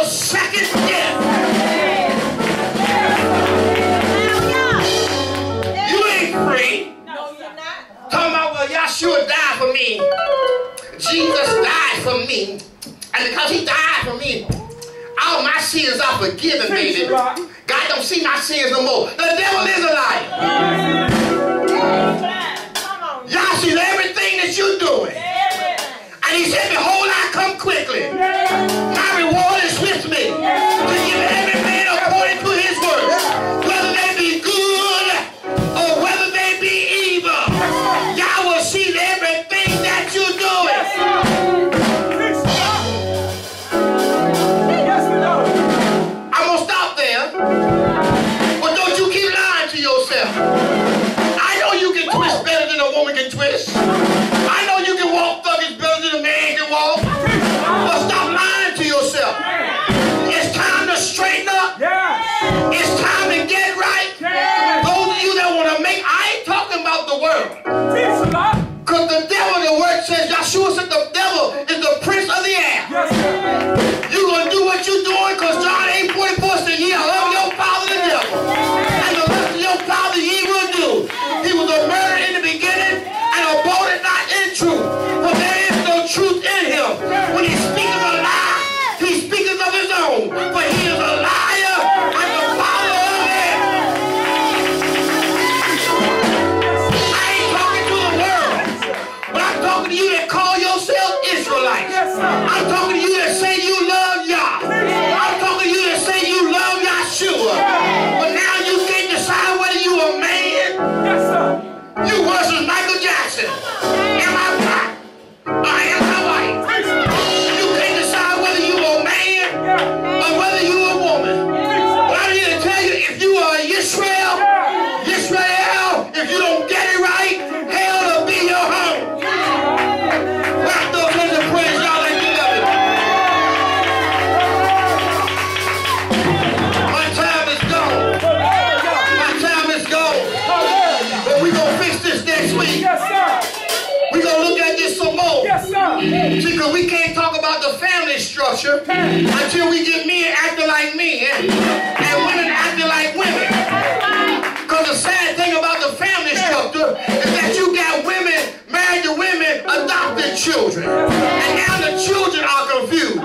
your second death. You ain't free. No, you're not. Talking about, well, Yahshua died for me. Jesus died for me. And because he died for me, all my sins are forgiven, baby. God don't see my sins no more. The devil is alive. Y'all see everything that you're doing. And he said, behold, I come quickly. But don't you keep lying to yourself. I know you can twist better than a woman can twist. Yes, sir. Because we can't talk about the family structure until we get men acting like men and women acting like women. Because the sad thing about the family structure is that you got women married to women adopted children. And now the children are confused.